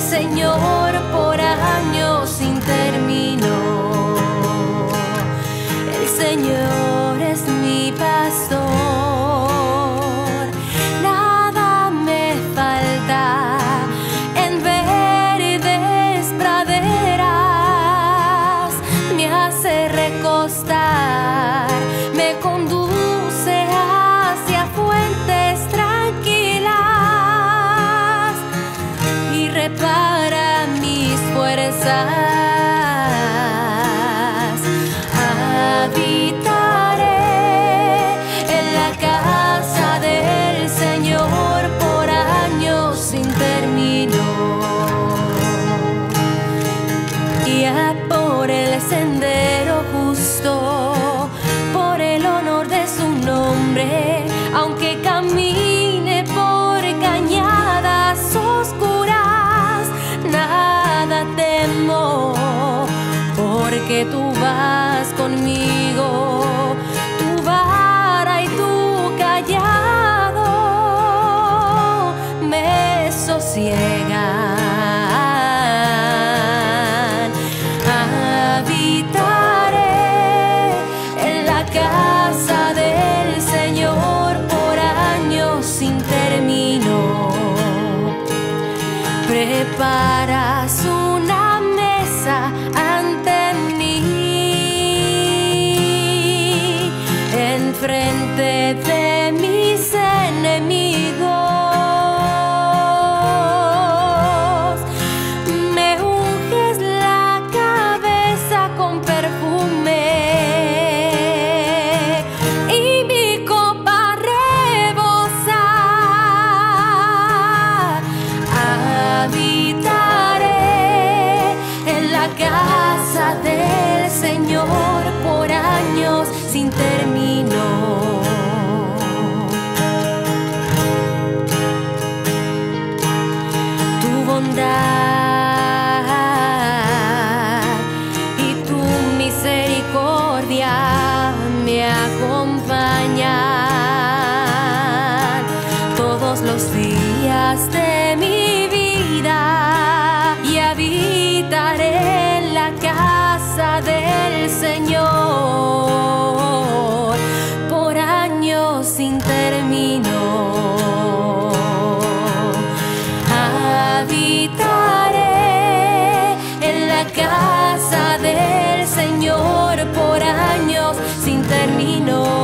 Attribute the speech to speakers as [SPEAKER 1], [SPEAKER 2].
[SPEAKER 1] Señor por años sin término. El Señor es mi pastor, nada me falta en verdes praderas, me hace recostar, porque tú vas conmigo, enfrente de mis enemigos. Me unges la cabeza con perfume y mi copa rebosa. Habitaré en la casa del Señor por años sin término. Y tu misericordia me acompañan todos los días de mi vida y habitaré en la casa del Señor Por años sin término.